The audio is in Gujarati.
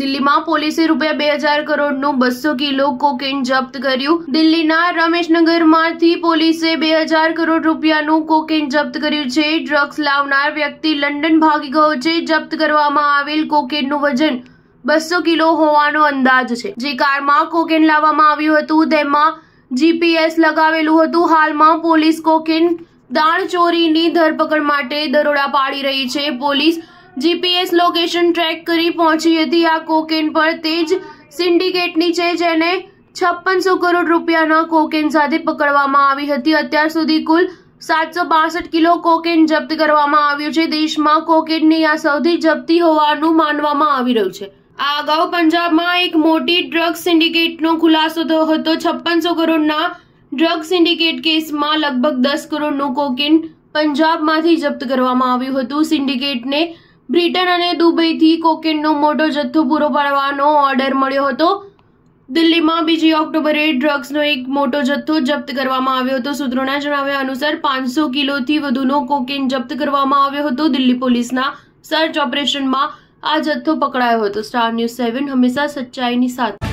દિલ્હીમાં પોલીસે રૂપિયા બે હજાર કરોડનું બસો કિલો કોકેન જપ્ત કર્યું. દિલ્હીના રમેશનગરમાંથી પોલીસે બે હજાર કરોડ રૂપિયાનું કોકેન જપ્ત કર્યું છે. ડ્રગ્સ લાવનાર વ્યક્તિ લંડન ભાગી ગયો છે. જપ્ત કરવામાં આવેલ કોકેનનું વજન બસો કિલો હોવાનો અંદાજ છે. જે કારમાં કોકેન લાવવામાં આવ્યું હતું, તેમાં જીપીએસ લગાવેલું હતું. હાલમાં પોલીસ કોકેન દાણ ચોરીની ધરપકડ માટે દરોડા પાડી રહી છે. પોલીસ જીપીએસ લોકેશન ટ્રેક કરી પહોંચી હતી આ કોકેન પર. તે જ સિન્ડિકેટની છે જેને છપ્પનસો કરોડ રૂપિયાના કોકેન સાથે પકડવામાં આવી હતી. અત્યાર સુધી કુલ સાતસો બાસઠ કિલો કોકેન જપ્ત કરવામાં આવ્યું છે. દેશમાં કોકેનની આ સૌથી જપ્તી હોવાનું માનવામાં આવી રહ્યું છે. આ અગાઉ પંજાબમાં એક મોટી ડ્રગ સિન્ડિકેટનો ખુલાસો થયો હતો. છપ્પનસો કરોડના ડ્રગ સિન્ડિકેટ કેસમાં લગભગ દસ કરોડનું કોકેન પંજાબમાંથી જપ્ત કરવામાં આવ્યું હતું. સિન્ડિકેટને બ્રિટન અને દુબઈથી કોકેનનો મોટો જથ્થો પૂરો પાડવાનો ઓર્ડર મળ્યો હતો. દિલ્હીમાં બીજી ઓક્ટોબરે ડ્રગ્સનો એક મોટો જથ્થો જપ્ત કરવામાં આવ્યો હતો. સૂત્રોના જણાવ્યા અનુસાર પાંચસો કિલોથી વધુનો કોકેન જપ્ત કરવામાં આવ્યો હતો. દિલ્હી પોલીસના સર્ચ ઓપરેશનમાં આ જથ્થો પકડાયો હતો. સ્ટાર ન્યૂઝ સેવન હંમેશા સચ્ચાઈની સાથે